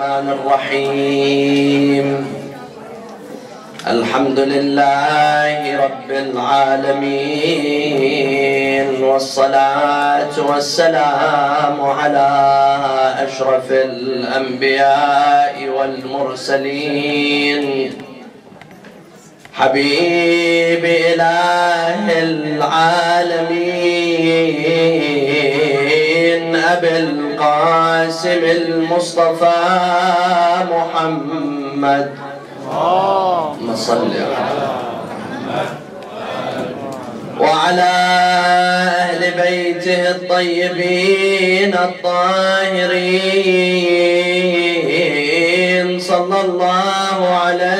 الرحمن الرحيم. الحمد لله رب العالمين والصلاة والسلام على أشرف الأنبياء والمرسلين. حبيب إله العالمين أبي القاسم المصطفى محمد. اللهم صل على وعلى أهل بيته الطيبين الطاهرين. صلى الله عليك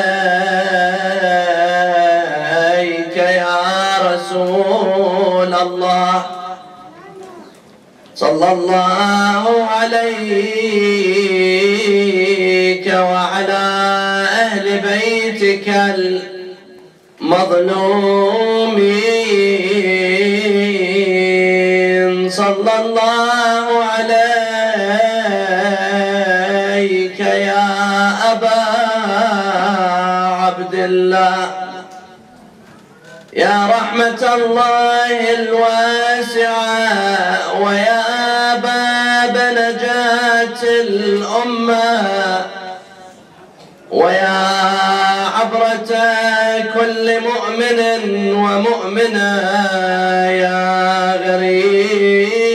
يا رسول الله. صلى الله عليك وعلى أهل بيتك المظلومين. صلى الله عليك يا أبا عبد الله. يا رحمة الله الواسعة ويا باب نجاة الأمة ويا عبرة كل مؤمن ومؤمنة يا غريب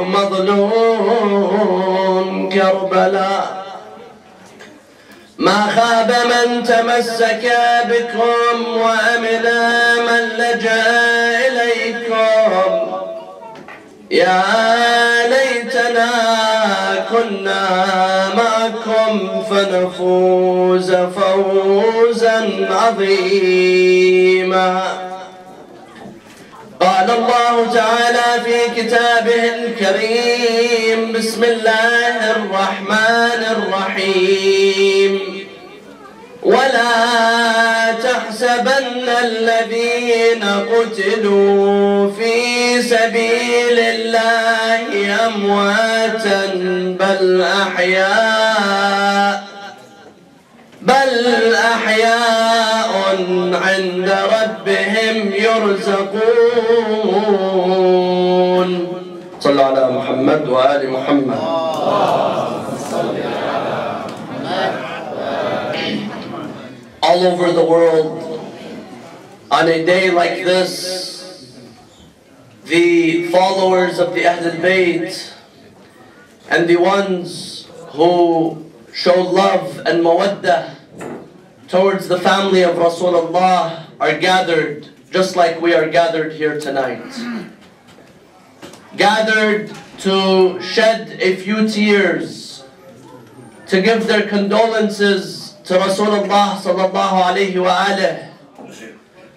مظلوم كربلاء. ما خاب من تمسك بكم وأمن من لجأ إليكم. يا ليتنا كنا معكم فنفوز فوزا عظيما. قال الله تعالى في كتابه الكريم بسم الله الرحمن الرحيم. ولا تحسبن الذين قتلوا في سبيل الله أمواتا بل أحياء بل أحياء عند ربهم يرزقون. صلوا على محمد وآل محمد. All over the world on a day like this the followers of the Ahlul Bayt and the ones who show love and mawaddah towards the family of Rasulullah are gathered just like we are gathered here tonight. Gathered to shed a few tears, to give their condolences to Rasulullah sallallahu alayhi wa alih,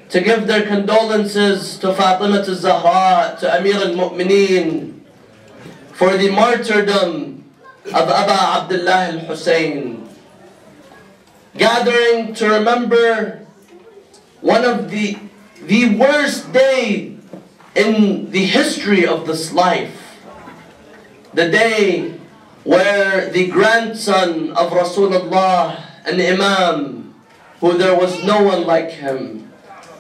to give their condolences to Fatima al-Zahra, to Amir al-Mu'mineen, for the martyrdom of Aba Abdullah al-Hussein. Gathering to remember one of the, the worst day in the history of this life. The day where the grandson of Rasulullah, an Imam, who there was no one like him,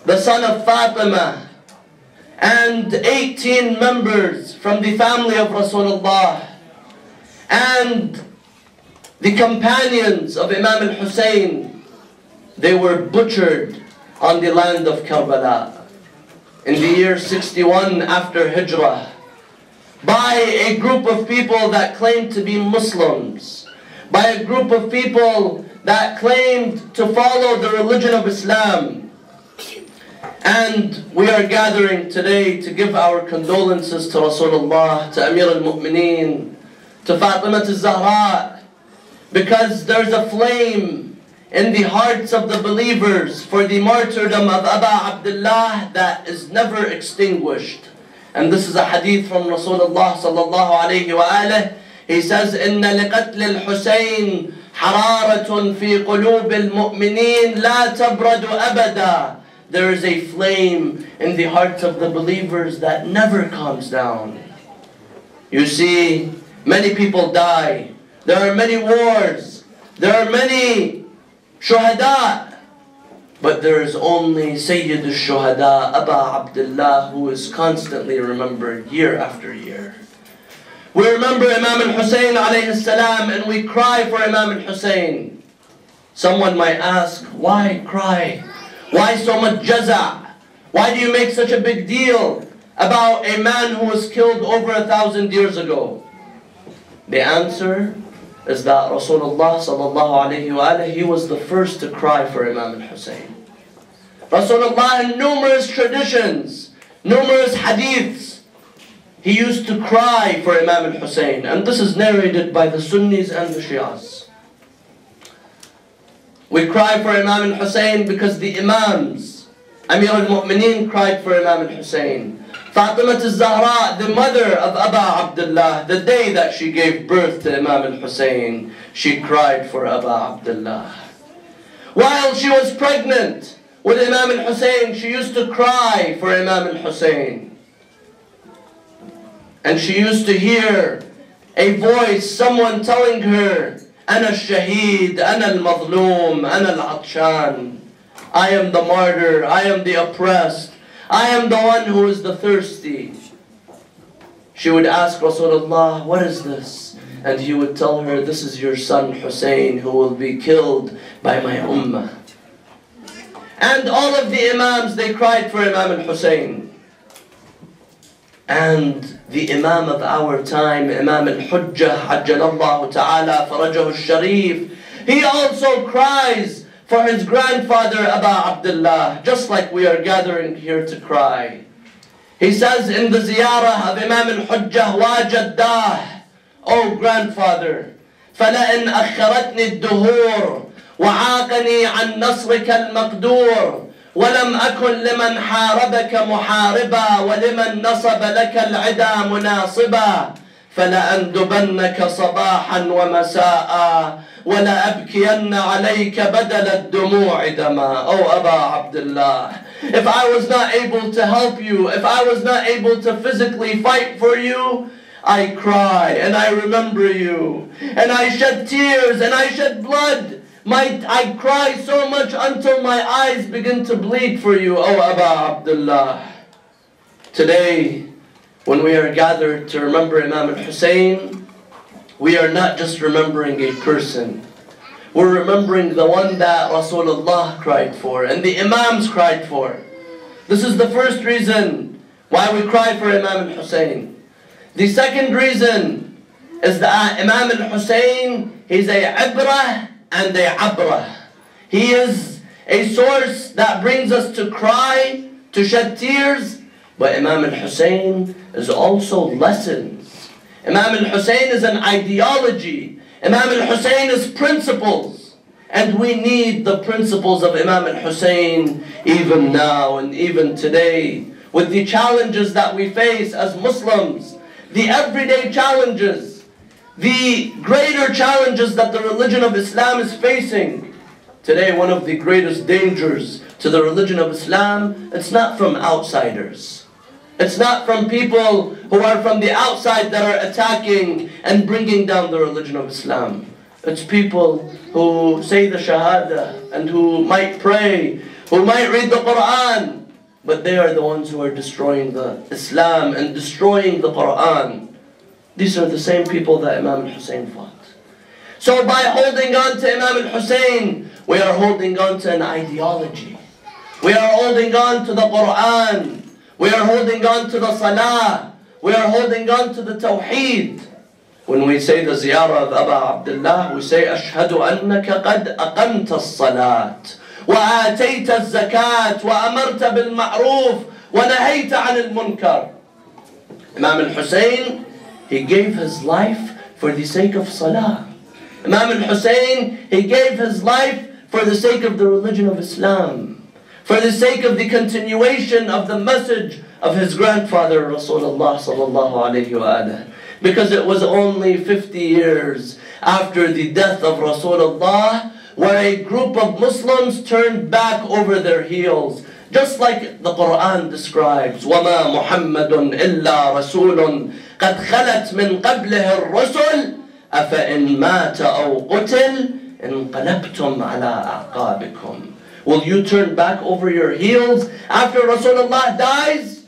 the son of Fatima, and 18 members from the family of Rasulullah, and the companions of Imam al-Hussein, they were butchered on the land of Karbala in the year 61 after Hijrah by a group of people that claimed to be Muslims, by a group of people that claimed to follow the religion of Islam. And we are gathering today to give our condolences to Rasulullah, to Amir al-Mu'mineen, to Fatima al-Zahra, because there's a flame in the hearts of the believers for the martyrdom of Aba Abdullah that is never extinguished. And this is a hadith from Rasulullah sallallahu alayhi wa alih. He says, إن لقتل الحسين حرارة في قلوب المؤمنين لا تبرد أبدا. There is a flame in the hearts of the believers that never comes down. You see, many people die there are many wars, there are many shuhada, but there is only Sayyid al-Shuhada, Aba Abdullah, who is constantly remembered year after year. We remember Imam al-Hussein alayhi salam and we cry for Imam al-Hussein. Someone might ask, why cry? Why so much jaza? Why do you make such a big deal about a man who was killed over a thousand years ago? The answer is that Rasulullah sallallahu alayhi wa he was the first to cry for Imam al-Hussein. Rasulullah in numerous traditions, numerous hadiths, he used to cry for Imam al-Hussein. And this is narrated by the Sunnis and the Shias. We cry for Imam al-Hussein because the Imams, Amir al-Mu'mineen cried for Imam al-Hussein. Fatima al-Zahra, the mother of Aba Abdullah, the day that she gave birth to Imam al-Hussein, she cried for Aba Abdullah. While she was pregnant with Imam al-Hussein, she used to cry for Imam al-Hussein. And she used to hear a voice, someone telling her, أنا الشهيد, أنا المظلوم, أنا العطشان. I am the martyr, I am the oppressed, I am the one who is the thirsty. She would ask Rasulullah, what is this? And he would tell her, this is your son Hussein who will be killed by my ummah. And all of the imams, they cried for Imam al-Hussein. And the Imam of our time, Imam al-Hujjah, Hajjalallahu ta'ala, Farajahu al-Sharif, he also cries for his grandfather Aba Abdullah, just like we are gathering here to cry. He says in the ziyarah of Imam al-Hujjah, Wajaddah, O grandfather, فلئن أخرتني الدهور وعاقني عن نصرك المقدور ولم أكن لمن حاربك محاربا ولمن نصب لك العدا مناصبا فلأندبنك صباحا ومساء ولأبكين عليك بدل الدموع دما Oh Aba Abdullah If I was not able to help you, if I was not able to physically fight for you, I cry and I remember you and I shed tears and I shed blood my, I cry so much until my eyes begin to bleed for you, O Aba Abdullah. Today, when we are gathered to remember Imam al-Hussein, we are not just remembering a person. We're remembering the one that Rasulullah cried for and the Imams cried for. This is the first reason why we cry for Imam al-Hussein. The second reason is that Imam al-Hussein, he's a ibrah and a abra. He is a source that brings us to cry, to shed tears, but Imam al-Hussein is also lessons. Imam al-Hussein is an ideology. Imam al-Hussein is principles. And we need the principles of Imam al-Hussein even now and even today. With the challenges that we face as Muslims, the everyday challenges, the greater challenges that the religion of Islam is facing. Today, one of the greatest dangers to the religion of Islam, it's not from outsiders. It's not from people who are from the outside that are attacking and bringing down the religion of Islam. It's people who say the Shahada and who might pray, who might read the Quran, but they are the ones who are destroying the Islam and destroying the Quran. These are the same people that Imam al-Hussein fought. So by holding on to Imam al-Hussein, we are holding on to an ideology. We are holding on to the Quran. We are holding on to the Salah. We are holding on to the Tawheed. When we say the ziyarah of Aba Abdullah, we say, أشهد أنك قد أقمت الصلاة وآتيت الزكاة وأمرت بالمعروف ونهيت عن المنكر. Imam al-Hussein he gave his life for the sake of Salah. Imam al-Hussein, he gave his life for the sake of the religion of Islam. For the sake of the continuation of the message of his grandfather Rasulullah sallallahu alayhi wa Because it was only 50 years after the death of Rasulullah where a group of Muslims turned back over their heels just like the Quran describes, وَمَا مُحَمَّدٌ إِلَّا رَسُولٌ قد خلت من قبله الرسل أفإن مات أو قتل انقلبتم على أعقابكم Will you turn back over your heels after Rasulullah dies?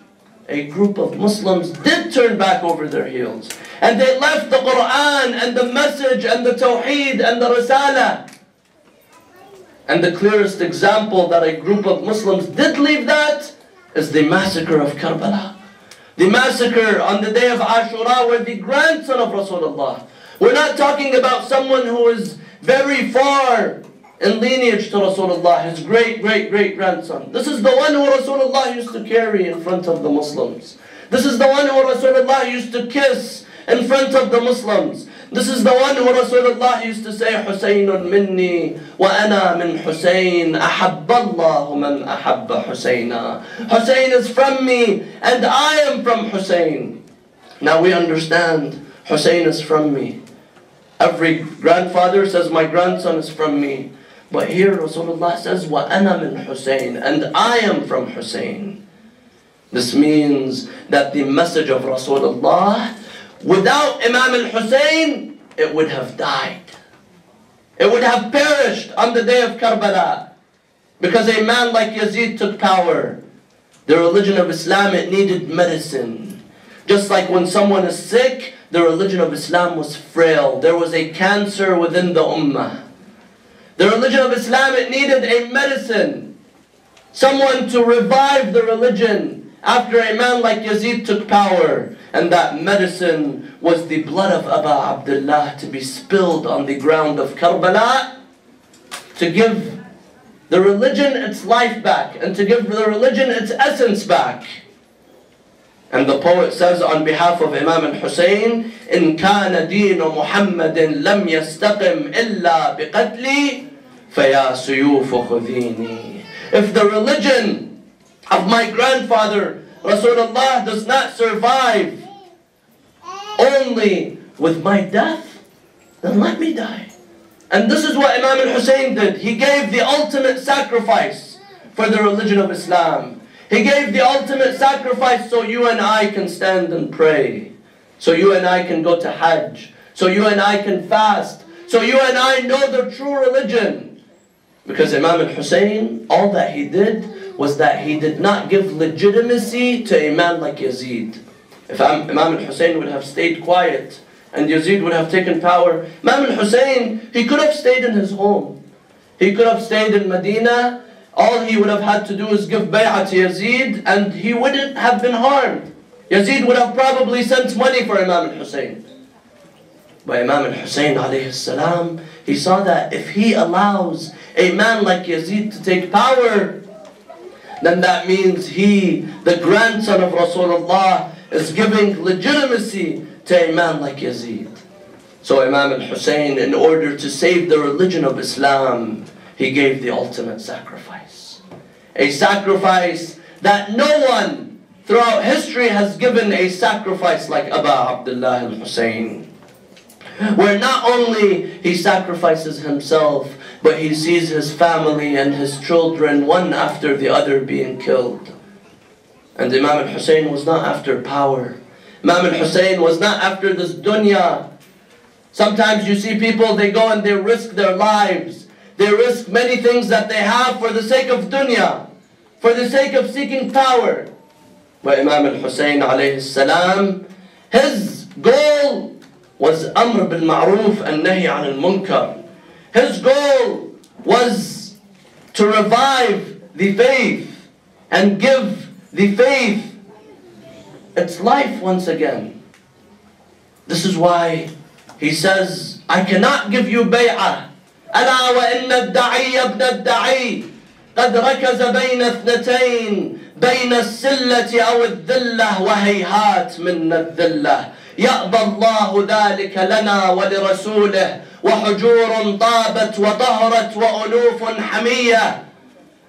A group of Muslims did turn back over their heels. And they left the Quran and the message and the Tawheed and the Risala. And the clearest example that a group of Muslims did leave that is the massacre of Karbala. The massacre on the day of Ashura where the grandson of Rasulullah. We're not talking about someone who is very far in lineage to Rasulullah, his great, great, great grandson. This is the one who Rasulullah used to carry in front of the Muslims. This is the one who Rasulullah used to kiss in front of the Muslims. This is the one who Rasulullah used to say, Husaynun minni wa ana min Husayn, ahabballahu man ahabba Husayna. Husayn is from me and I am from Husayn. Now we understand Husayn is from me. Every grandfather says, my grandson is from me. But here Rasulullah says, wa ana min Husayn, and I am from Husayn. This means that the message of Rasulullah without Imam al-Hussein, it would have died. It would have perished on the day of Karbala. Because a man like Yazid took power. The religion of Islam, it needed medicine. Just like when someone is sick, the religion of Islam was frail. There was a cancer within the ummah. The religion of Islam, it needed a medicine. Someone to revive the religion after a man like Yazid took power. And that medicine was the blood of Aba Abdullah to be spilled on the ground of Karbala to give the religion its life back and to give the religion its essence back. And the poet says on behalf of Imam al-Hussein, إن كان دين محمد لم يستقم إلا بقتلي فيا سيوف خذيني. If the religion of my grandfather Rasulullah does not survive only with my death, then let me die. And this is what Imam al-Hussein did. He gave the ultimate sacrifice for the religion of Islam. He gave the ultimate sacrifice so you and I can stand and pray. So you and I can go to Hajj. So you and I can fast. So you and I know the true religion. Because Imam al-Hussein, all that he did was that he did not give legitimacy to a man like Yazid. If Imam al-Hussein would have stayed quiet and Yazid would have taken power, Imam al-Hussein, he could have stayed in his home. He could have stayed in Medina all he would have had to do is give bay'ah to Yazid and he wouldn't have been harmed. Yazid would have probably sent money for Imam al-Hussein. But Imam al-Hussein alayhi salam, he saw that if he allows a man like Yazid to take power, then that means he, the grandson of Rasulullah, is giving legitimacy to a man like Yazid. So Imam al-Hussein, in order to save the religion of Islam, he gave the ultimate sacrifice. A sacrifice that no one throughout history has given a sacrifice like Abu Abdullah al-Hussein. Where not only he sacrifices himself, but he sees his family and his children one after the other being killed. And Imam al-Hussein was not after power. Imam al-Hussein was not after this dunya. Sometimes you see people, they go and they risk their lives they risk many things that they have for the sake of dunya, for the sake of seeking power. But Imam al-Hussein alayhi salam, his goal was Amr bil Ma'ruf and Nahi al-Munkar. His goal was to revive the faith and give the faith its life once again. This is why he says, I cannot give you bay'ah ألا وإن الدعي ابن الدعي قد ركز بين اثنتين بين السلة أو الذلة وهيهات من الذلة يأبى الله ذلك لنا ولرسوله وحجور طابت وطهرت وألوف حمية.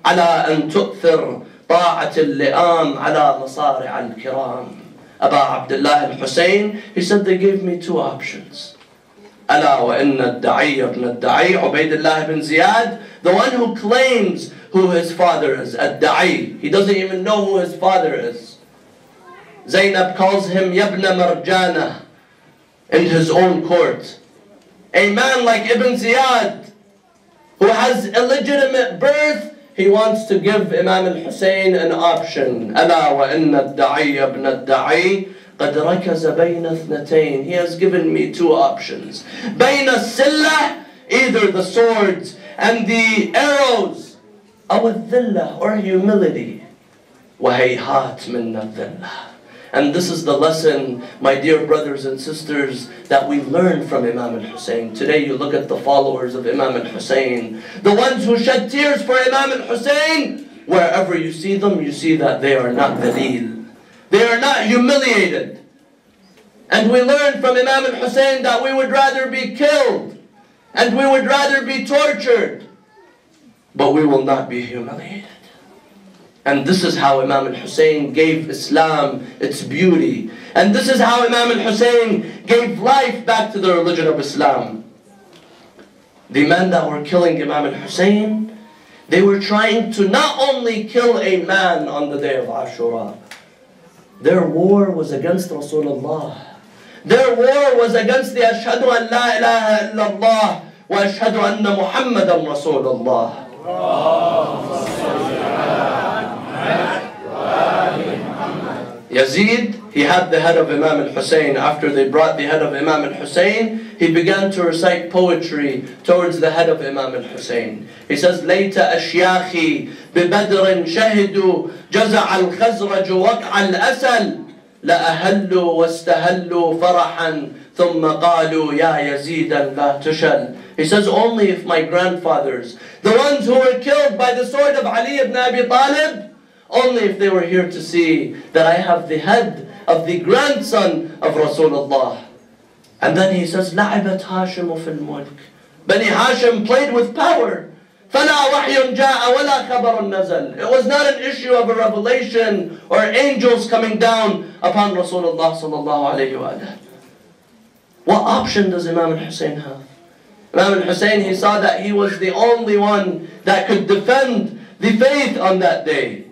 على أن تؤثر طاعة اللئام على مصارع الكرام. أبا عبد الله الحسين he said they gave me two options. ألا وإن الدعي ابن الدعي عبيد الله بن زياد the one who claims who his father is الدعي. He doesn't even know who his father is. Zainab calls him يبن مرجانة in his own court. A man like Ibn Ziyad, who has illegitimate birth, he wants to give Imam al-Hussein an option. ألا وإن الدعي ابن الدعي قد ركز بين اثنتين. He has given me two options. بين السلة, either the swords and the arrows, أو الذلة or humility. وهيهات من الذلة. and this is the lesson, my dear brothers and sisters, that we learn from Imam al-Hussein. Today you look at the followers of Imam al-Hussein, the ones who shed tears for Imam al-Hussein, wherever you see them, you see that they are not dhalil. They are not humiliated. And we learn from Imam al-Hussein that we would rather be killed, and we would rather be tortured, but we will not be humiliated. And this is how Imam al-Hussein gave Islam its beauty. And this is how Imam al-Hussein gave life back to the religion of Islam. The men that were killing Imam al-Hussein, they were trying to not only kill a man on the day of Ashura, their war was against Rasulullah. Their war was against the Ashhadu an la ilaha illallah wa ashhadu anna Muhammadan Rasulullah. Yazid, he had the head of Imam al-Hussein. After they brought the head of Imam al-Hussein, he began to recite poetry towards the head of Imam al-Hussein. He says, ليت أشياخي ببدر شهدوا جزع الخزرج وقع الأسل لأهلوا واستهلوا فرحا ثم قالوا يا يزيدا لا تشل He says, only if my grandfathers, the ones who were killed by the sword of Ali ibn Abi Talib, only if they were here to see that I have the head of the grandson of Rasulullah. And then he says, لعبت هاشم في الملك. Bani Hashim played with power. فلا وحي جاء ولا خبر نزل. It was not an issue of a revelation or angels coming down upon Rasulullah sallallahu alayhi wa What option does Imam al-Hussein have? Imam al-Hussein, he saw that he was the only one that could defend the faith on that day.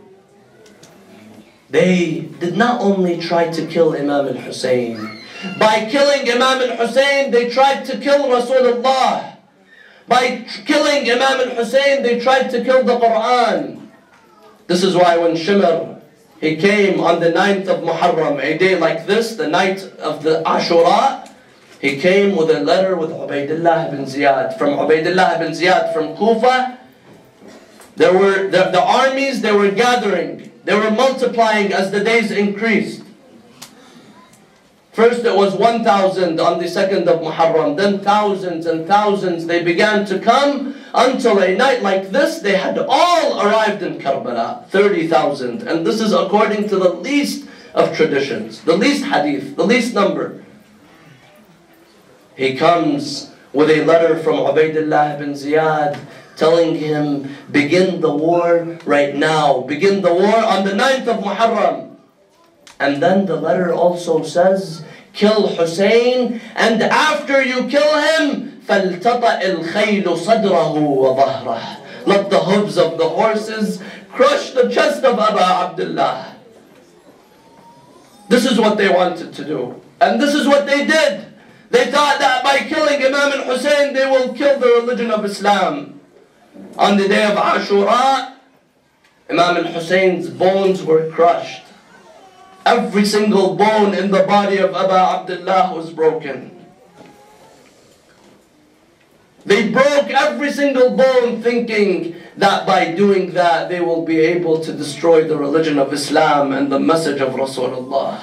They did not only try to kill Imam al-Hussein. By killing Imam al-Hussein, they tried to kill Rasulullah. By killing Imam al-Hussein, they tried to kill the Quran. This is why when Shimr, he came on the 9th of Muharram, a day like this, the night of the Ashura, he came with a letter with Ubaidullah ibn Ziyad. From Ubaidullah ibn Ziyad from Kufa, there were the, the armies, they were gathering. They were multiplying as the days increased. First it was 1,000 on the 2nd of Muharram, then thousands and thousands they began to come until a night like this they had all arrived in Karbala, 30,000. And this is according to the least of traditions, the least hadith, the least number. He comes with a letter from Ubaidullah ibn Ziyad telling him, begin the war right now. Begin the war on the 9th of Muharram. And then the letter also says, kill Hussein, and after you kill him, فَلْتَطَئِ الْخَيْلُ صَدْرَهُ وَظَهْرَهُ Let the hooves of the horses crush the chest of Abu Abdullah. This is what they wanted to do. And this is what they did. They thought that by killing Imam al-Hussein, they will kill the religion of Islam. On the day of Ashura, Imam al-Hussein's bones were crushed. Every single bone in the body of Abu Abdullah was broken. They broke every single bone thinking that by doing that they will be able to destroy the religion of Islam and the message of Rasulullah.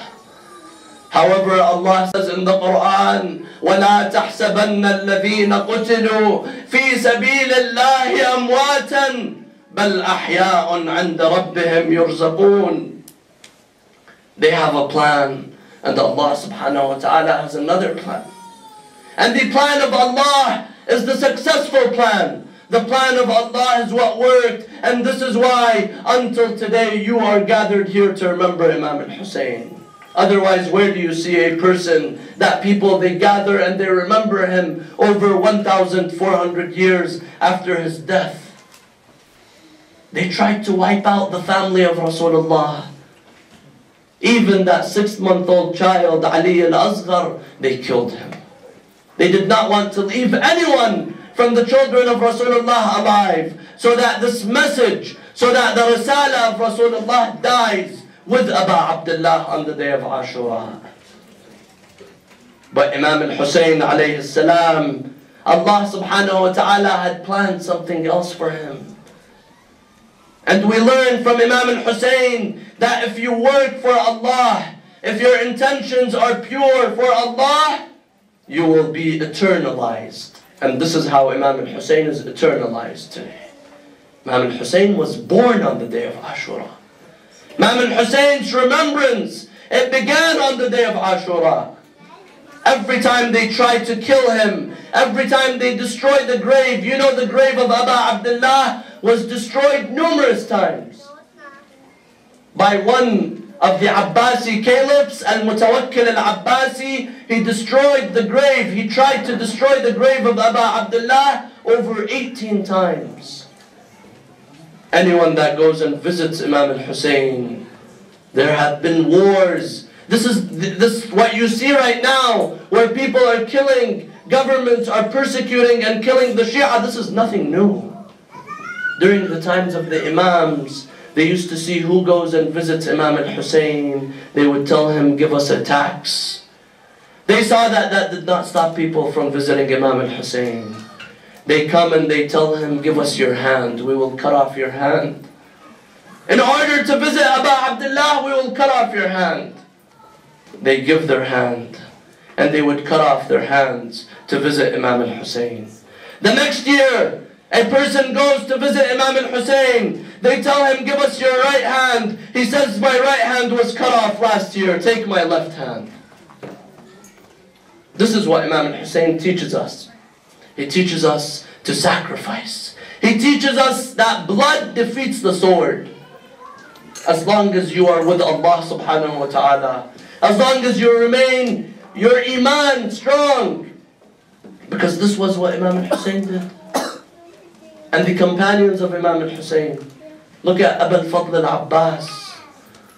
However, Allah says in the Quran, وَلَا تَحْسَبَنَّ الَّذِينَ قُتِلُوا فِي سَبِيلِ اللَّهِ أَمْوَاتًا بَلْ أَحْيَاءٌ عِنْدَ رَبِّهِمْ يُرْزَقُونَ They have a plan, and Allah subhanahu wa ta'ala has another plan. And the plan of Allah is the successful plan. The plan of Allah is what worked, and this is why until today you are gathered here to remember Imam al-Hussein. Otherwise, where do you see a person that people they gather and they remember him over 1,400 years after his death? They tried to wipe out the family of Rasulullah. Even that six-month-old child, Ali al-Asghar, they killed him. They did not want to leave anyone from the children of Rasulullah alive. So that this message, so that the Risala of Rasulullah dies with Abu Abdullah on the day of Ashura. But Imam al-Hussein alayhi salam, Allah subhanahu wa ta'ala had planned something else for him. And we learn from Imam al-Hussein that if you work for Allah, if your intentions are pure for Allah, you will be eternalized. And this is how Imam al-Hussein is eternalized today. Imam al-Hussein was born on the day of Ashura. Imam al-Hussein's remembrance, it began on the day of Ashura. Every time they tried to kill him, every time they destroyed the grave, you know the grave of Abu Abdullah was destroyed numerous times by one of the Abbasi caliphs, Al-Mutawakkil al-Abbasi, he destroyed the grave, he tried to destroy the grave of Abu Abdullah over 18 times. Anyone that goes and visits Imam al-Hussein, there have been wars. This is this what you see right now, where people are killing, governments are persecuting and killing the Shia. This is nothing new. During the times of the Imams, they used to see who goes and visits Imam al-Hussein. They would tell him, give us a tax. They saw that that did not stop people from visiting Imam al-Hussein. They come and they tell him, give us your hand. We will cut off your hand. In order to visit Abu Abdullah, we will cut off your hand. They give their hand. And they would cut off their hands to visit Imam al-Hussein. The next year, a person goes to visit Imam al-Hussein. They tell him, give us your right hand. He says, my right hand was cut off last year. Take my left hand. This is what Imam al-Hussein teaches us. He teaches us to sacrifice. He teaches us that blood defeats the sword. As long as you are with Allah subhanahu wa ta'ala. As long as you remain your iman strong. Because this was what Imam al-Hussein did and the companions of Imam al-Hussein. Look at Abu al-Fadl al-Abbas,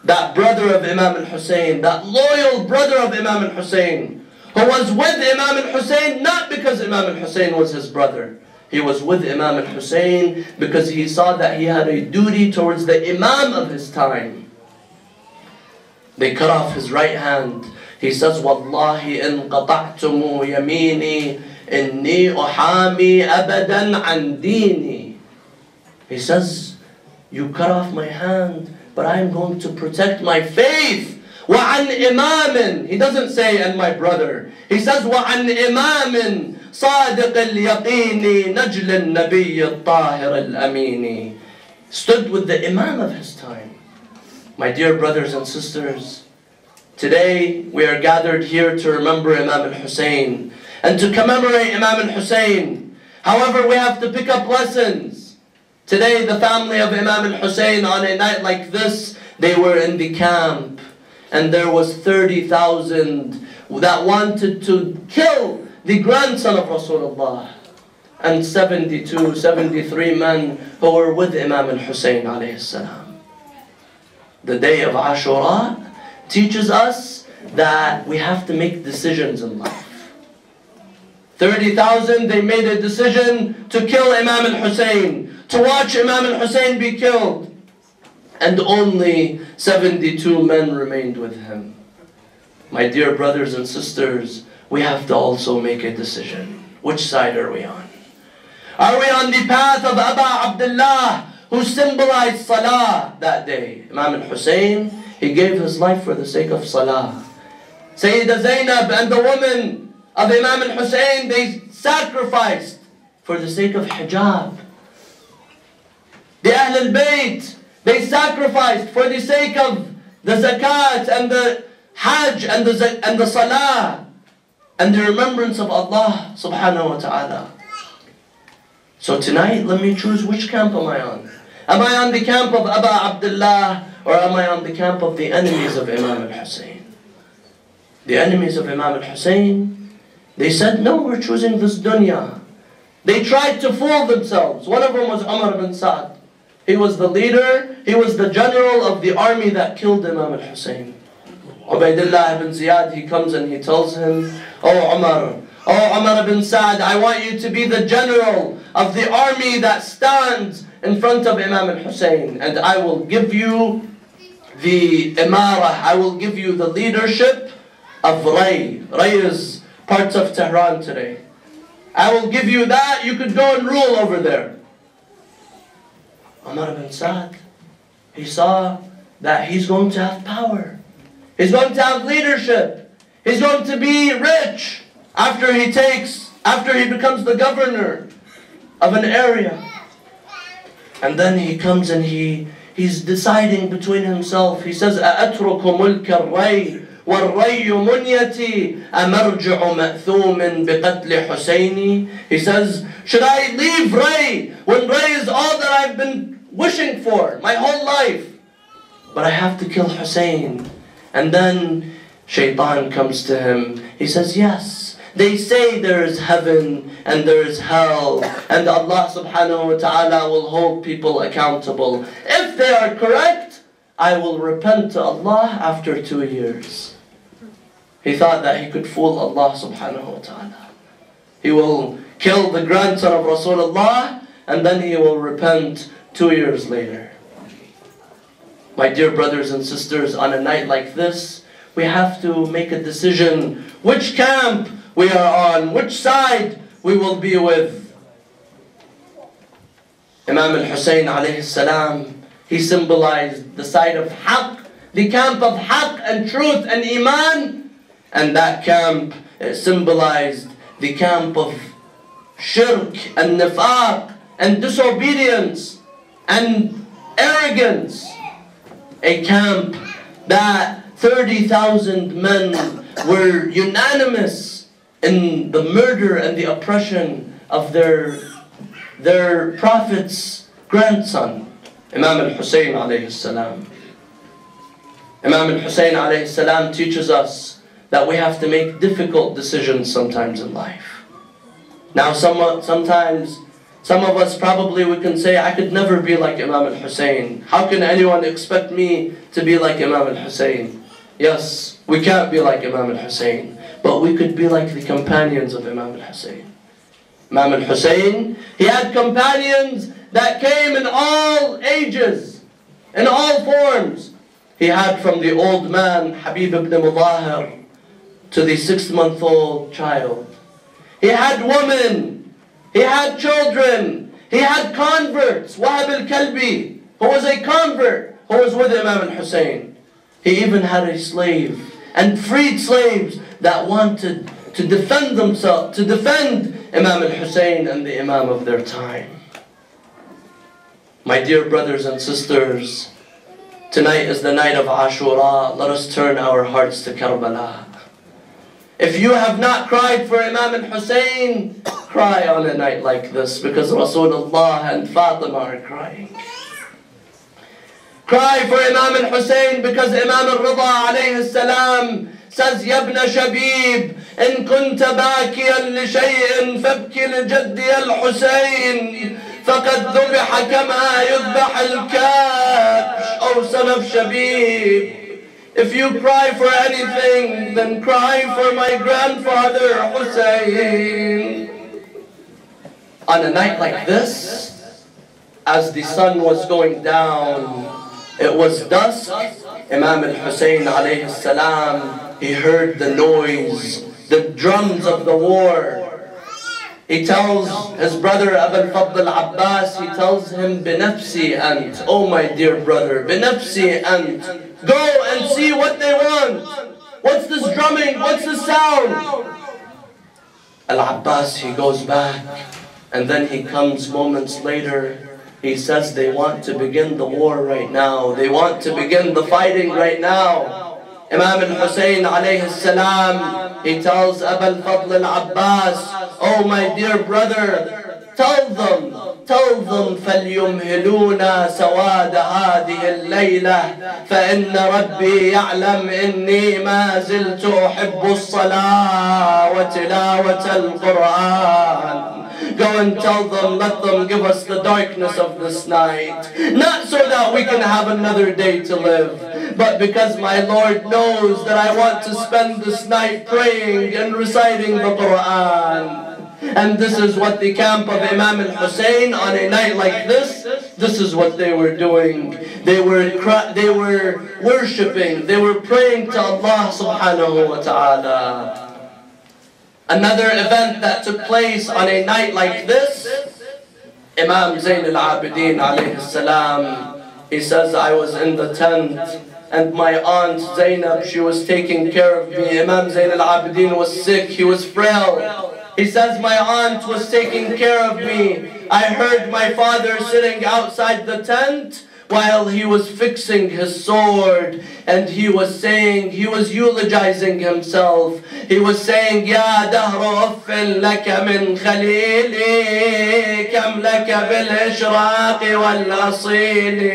that brother of Imam al-Hussein, that loyal brother of Imam al-Hussein, who was with Imam al-Hussein not because Imam al-Hussein was his brother. He was with Imam al-Hussein because he saw that he had a duty towards the Imam of his time. They cut off his right hand. He says, Wallahi in qata'tumu yamini inni uhami abadan an. He says, you cut off my hand, but I'm going to protect my faith. وعن إمام He doesn't say, and my brother. He says, وعن إمام صادق اليقين نجل النبي الطاهر الأمين Stood with the Imam of his time. My dear brothers and sisters, today we are gathered here to remember Imam al-Hussein and to commemorate Imam al-Hussein. However, we have to pick up lessons. Today, the family of Imam al-Hussein, on a night like this, they were in the camp. And there was 30,000 that wanted to kill the grandson of Rasulullah. And 72, 73 men who were with Imam al-Hussein The day of Ashura teaches us that we have to make decisions in life. 30,000, they made a decision to kill Imam al-Hussein, to watch Imam al-Hussein be killed. And only 72 men remained with him. My dear brothers and sisters, we have to also make a decision. Which side are we on? Are we on the path of Abu Abdullah, who symbolized Salah that day? Imam al-Hussein, he gave his life for the sake of Salah. Sayyida Zainab and the woman of Imam al-Hussein, they sacrificed for the sake of hijab. The Ahl al-Bayt, they sacrificed for the sake of the zakat and the hajj and the, and the salah and the remembrance of Allah subhanahu wa ta'ala. So tonight, let me choose which camp am I on. Am I on the camp of Abu Abdullah or am I on the camp of the enemies of Imam al-Hussein? The enemies of Imam al-Hussein they said, no, we're choosing this dunya. They tried to fool themselves. One of them was Umar bin Sa'd. He was the leader, he was the general of the army that killed Imam al-Hussein. Ubaidullah ibn Ziyad, he comes and he tells him, Oh Umar, Oh Umar ibn Sa'd, I want you to be the general of the army that stands in front of Imam al-Hussein and I will give you the imara, I will give you the leadership of Ray. Ray is parts of Tehran today. I will give you that, you could go and rule over there. Umar ibn Sa'd, he saw that he's going to have power. He's going to have leadership. He's going to be rich after he takes, after he becomes the governor of an area. And then he comes and he he's deciding between himself. He says, أَأَتْرُكُ مُلْكَ الرَّيِّ وَالرَّيُّ مُنْيَتِي أَمَرْجِعُ مَأْثُومٍ بِقَتْلِ حُسَيْنِ He says, should I leave Ray when Ray is all that I've been wishing for my whole life? But I have to kill Hussein. And then Shaitan comes to him. He says, yes. They say there is heaven and there is hell and Allah subhanahu wa ta'ala will hold people accountable. If they are correct, I will repent to Allah after two years. He thought that he could fool Allah subhanahu wa ta'ala. He will kill the grandson of Rasulullah and then he will repent two years later. My dear brothers and sisters, on a night like this, we have to make a decision. Which camp we are on, which side we will be with. Imam al-Hussein alayhi salam, he symbolized the side of haqq, the camp of haqq and truth and iman, and that camp uh, symbolized the camp of shirk and nifaq and disobedience and arrogance. A camp that 30,000 men were unanimous in the murder and the oppression of their, their prophet's grandson, Imam al-Hussein alayhi salam. Imam al-Hussein alayhi salam teaches us that we have to make difficult decisions sometimes in life. Now some, sometimes some of us probably we can say, I could never be like Imam al-Hussein. How can anyone expect me to be like Imam al-Hussein? Yes, we can't be like Imam al-Hussein. But we could be like the companions of Imam al-Hussein. Imam al-Hussein, he had companions that came in all ages, in all forms. He had from the old man, Habib ibn Mudahir, to the six-month-old child. He had women, he had children, he had converts, Wahab al-Kalbi, who was a convert, who was with Imam al-Hussein. He even had a slave, and freed slaves that wanted to defend themselves, to defend Imam al-Hussein and the Imam of their time. My dear brothers and sisters, tonight is the night of Ashura. Let us turn our hearts to Karbala. If you have not cried for Imam al-Hussein, cry on a night like this because Rasulullah and Fatima are crying. Cry for Imam al-Hussein because Imam al-Rida alayhi salam says يا ابن شبيب إن كنت باكيا لشيء فابكي لجدي الحسين فقد ذبح كما يذبح الكبش أو son of شبيب If you cry for anything, then cry for my grandfather Hussein. On a night like this, as the sun was going down, it was dusk. Imam al-Hussein alayhi salam he heard the noise, the drums of the war. He tells his brother Abu al-Fadl al-Abbas, he tells him, Binafsi ant, oh my dear brother, Binafsi ant, go and see what they want. What's this drumming? What's this sound? Al-Abbas, he goes back, and then he comes moments later, he says they want to begin the war right now. They want to begin the fighting right now. Imam al-Hussein alayhi salam, he tells Abu al-Fadl al-Abbas, Oh my dear brother, tell them, tell them فليمهلونا سواد هذه الليلة فإن ربي يعلم إني ما زلت أحب الصلاة وتلاوة القرآن Go and tell them, let them give us the darkness of this night. Not so that we can have another day to live, but because my Lord knows that I want to spend this night praying and reciting the Quran. And this is what the camp of Imam al-Hussein on a night like this, this is what they were doing. They were they were worshipping, they were praying to Allah subhanahu wa ta'ala. Another event that took place on a night like this, Imam Zayn al-Abidin salam, he says, I was in the tent and my aunt Zainab, she was taking care of me. Imam Zayn al-Abidin was sick, he was frail. He says, my aunt was taking care of me. I heard my father sitting outside the tent while he was fixing his sword and he was saying, he was eulogizing himself. He was saying, يا دهر أف لك من خليلي كم لك بالإشراق والأصيل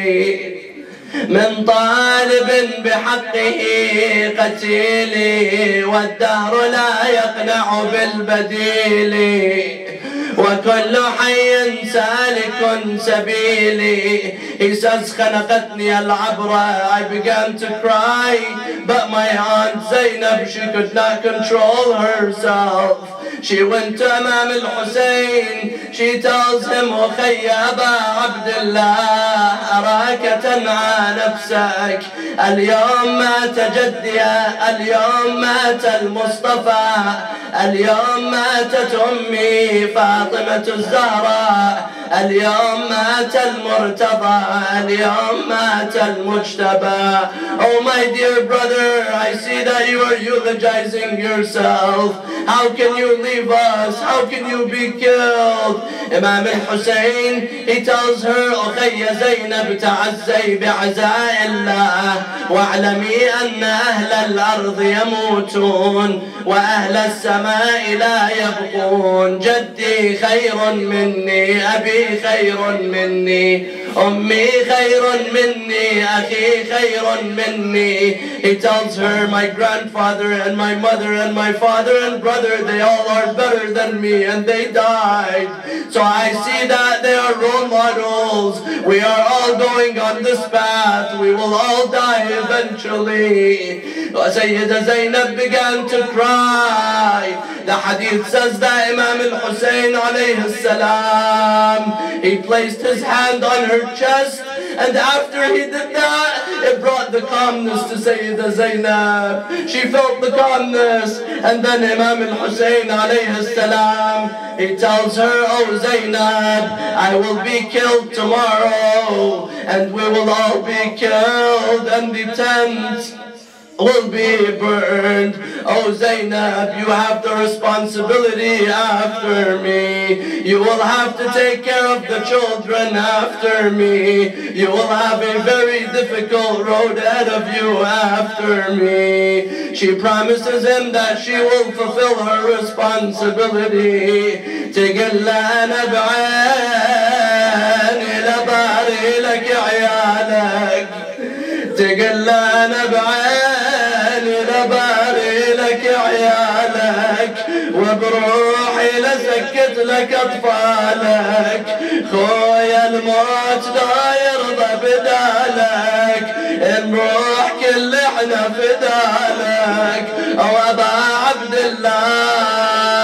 من طالب بحقه قتيلي والدهر لا يقنع بالبديل وكل حي سالك سبيلي. He says خنقتني العبرة I began to cry But my aunt Zainab she could not control herself. She went to Imam الحسين She tells him أخي أبا عبد الله أراك تنعى نفسك اليوم مات جدي اليوم مات المصطفى اليوم ماتت أمي فاطمة فاطمة الزهراء اليوم مات المرتضى اليوم مات المجتبى. Oh my dear brother I see that you are eulogizing yourself. How can you leave us? How can you be killed? Imam al-Hussein he tells her أخي زينب تعزي بعزاء الله. واعلمي أن أهل الأرض يموتون وأهل السماء لا يبقون. جدي خير مني أبي خير مني. Ummi khayrun minni, akhi khayrun minni. He tells her, my grandfather and my mother and my father and brother, they all are better than me and they died. So I see that they are role models. We are all going on this path. We will all die eventually. Sayyidah Zainab began to cry. The hadith says that Imam al-Hussein alayhi salam, he placed his hand on her chest and after he did that, it brought the calmness to Sayyida Zainab. She felt the calmness. And then Imam al-Hussein alayhi salam, he tells her, Oh Zainab, I will be killed tomorrow. And we will all be killed. And the tent will be burned. Oh Zainab, you have the responsibility after me. You will have to take care of the children after me. You will have a very difficult road ahead of you after me. She promises him that she will fulfill her responsibility. تقل أنا بعيني لباري لك عيالك تقل أنا بعيني لباري لك عيالك وبروحي لسكت لك أطفالك. خويا الموت لا يرضى بدالك نروح كل إحنا فدالك. أو أبا عبد الله.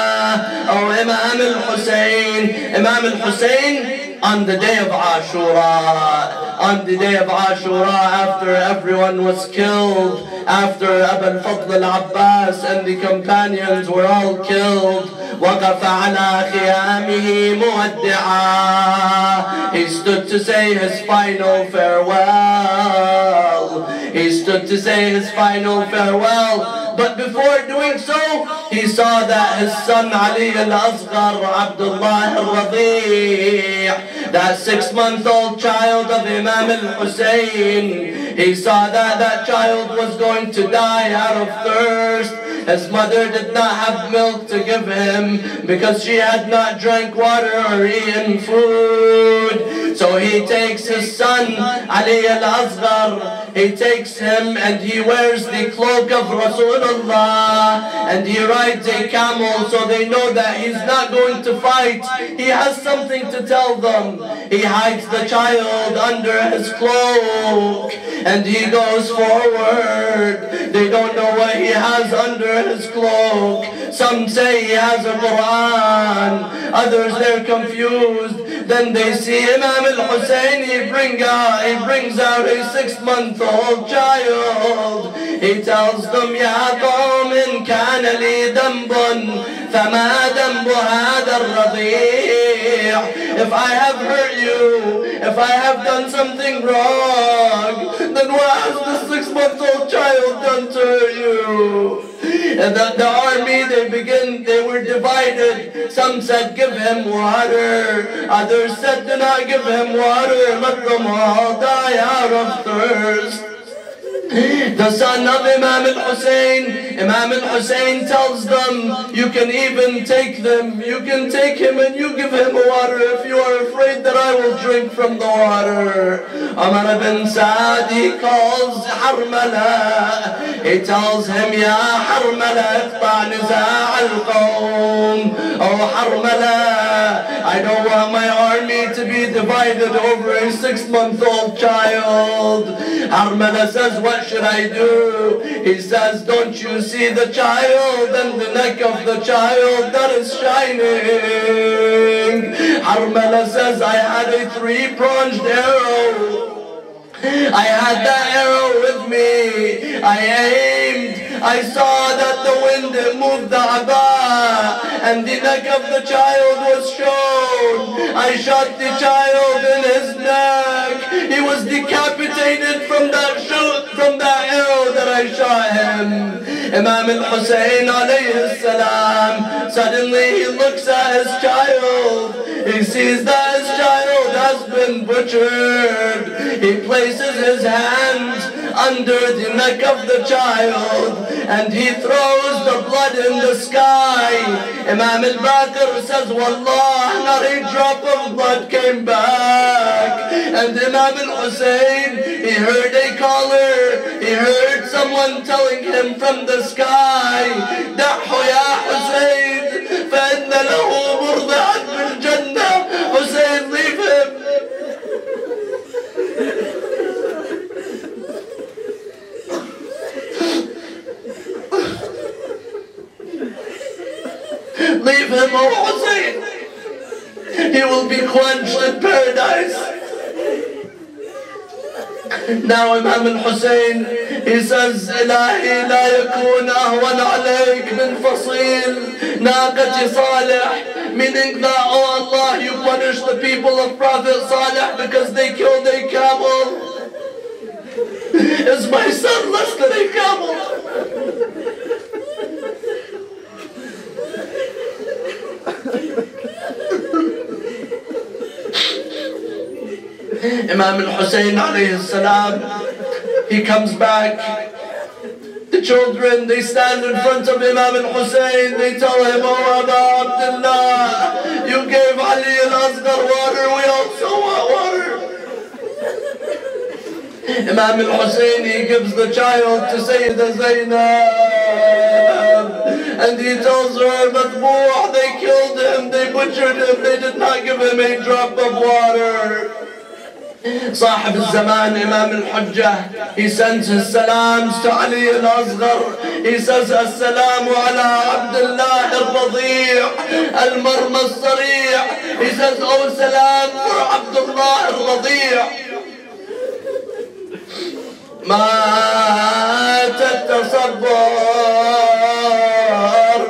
او امام الحسين امام الحسين on the day of Ashura, on the day of Ashura after everyone was killed, after Abu Fadl al-Abbas and the companions were all killed, وقف على خيامه مودعا He stood to say his final farewell. He stood to say his final farewell. But before doing so, he saw that his son Ali al-Asghar, Abdullah al-Radi' that six-month-old child of Imam al-Hussein, he saw that that child was going to die out of thirst. His mother did not have milk to give him because she had not drank water or eaten food. So he takes his son, Ali al-Asghar, he takes him and he wears the cloak of Rasulullah and he rides a camel so they know that he's not going to fight. He has something to tell them. He hides the child under his cloak and he goes forward. They don't know what he has under his cloak. Some say he has a Quran, others they're confused. Then they see Imam al-Hussein, he, bring out, he brings out a six-month-old child. He tells them, يا قوم كان لي ذنب فما ذنب هذا الرضيع if I have hurt you, if I have done something wrong, then what has the six-month-old child done to you? And the, the army, they begin, they were divided. Some said, give him water. Others said, do not give him water. Let them all die out of thirst. The son of Imam al-Hussein, Imam al-Hussein tells them, you can even take them, you can take him and you give him water if you are afraid that I will drink from the water. Amr ibn Sa'd, he calls Harmala, he tells him, Ya Harmala, al-qawm. Oh Harmala, I don't want my army to be divided over a six-month-old child. Harmala says, what should I do? He says, don't you see the child and the neck of the child that is shining? Harmala says, I had a three-pronged arrow. I had that arrow with me. I aimed. I saw that the wind moved the aba and the neck of the child was shown. I shot the child in his neck. He was decapitated from that shoot, from the arrow that I shot him. Imam al-Hussein alayhi salam, suddenly he looks at his child. He sees that his child has been butchered. He places his hands under the neck of the child and he throws the blood in the sky. Imam al-Baqir says, Wallah, not a drop of blood came back. And Imam al-Hussein, he heard a caller, he heard someone telling him from the sky, Dahu ya Hussein, Leave him, O Hussein. He will be quenched in paradise. Now Imam al-Hussein, he says, إلهي لا يكون أهون عليك من فصيل ناقة صالح meaning that, oh Allah, you punish the people of Prophet Salih because they killed a camel. Is my son less than a camel? Imam al-Hussein alayhi salam, he comes back. The children, they stand in front of Imam al-Hussein, they tell him, Oh Aba Abdullah, you gave Ali al-Asghar water, we also want water. Imam al-Hussein, he gives the child to Sayyida Zainab. And he tells her, Matbu'ah, they killed him, they butchered him, they did not give him a drop of water. صاحب الزمان إمام الحجة. يسنس السلام علي الأصغر يسنس السلام على عبد الله الرضيع المرمى الصريع يسنس أول سلام عبد الله الرضيع مات التصبر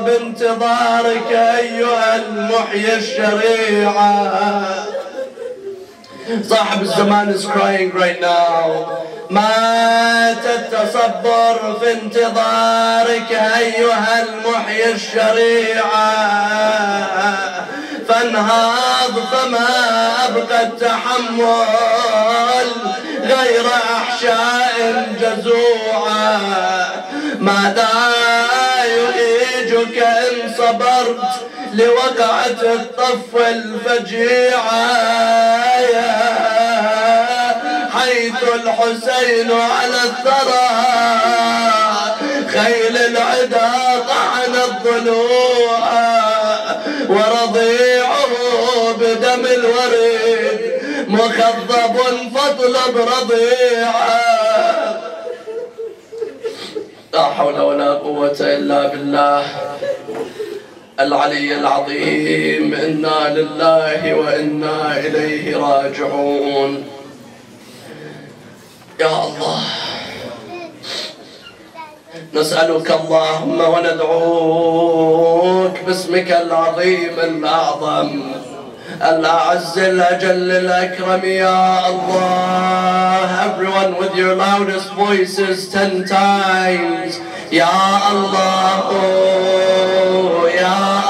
بانتظارك أيها المحيي الشريعة صاحب الزمان is crying right now. مات التصبر في انتظارك أيها المحيي الشريعة. فانهاض فما أبقى التحمل غير أحشاء جزوعة. ماذا يهيجك إن صبرت لوقعة الطف الفجيعة. حيث الحسين على الثرى. خيل العدا طعن الضلوع. ورضيعه بدم الورد مخضب فاطلب رضيعه لا حول ولا قوة إلا بالله. العلي العظيم إنا لله وإنا إليه راجعون. يا الله نسألك اللهم وندعوك باسمك العظيم الأعظم. Allah Azzil Ajallil Akram Everyone with your loudest voices ten times. Ya Allah. Oh, ya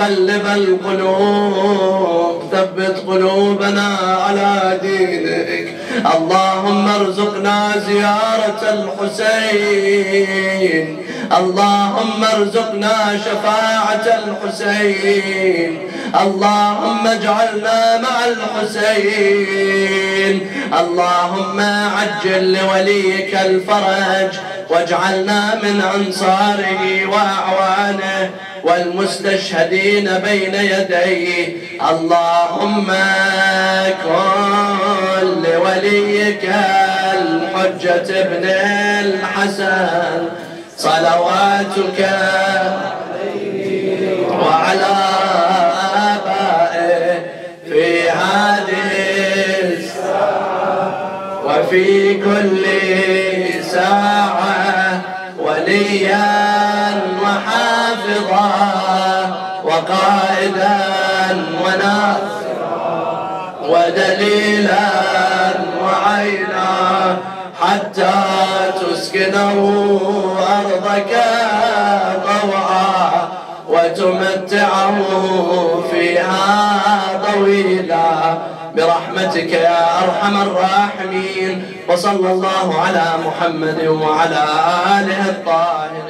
مقلب القلوب ثبت قلوبنا على دينك. اللهم ارزقنا زيارة الحسين. اللهم ارزقنا شفاعة الحسين. اللهم اجعلنا مع الحسين. اللهم عجل لوليك الفرج واجعلنا من أنصاره وأعوانه. والمستشهدين بين يديه اللهم كن لوليك الحجة ابن الحسن صلواتك وعلى آبائه في هذه الساعة وفي كل ساعة وليا وحافظا وقائدا وناصرا ودليلا وعينا حتى تسكنه أرضك طوعا وتمتعه فيها طويلا. برحمتك يا أرحم الراحمين. وصلى الله على محمد وعلى آله الطاهرين.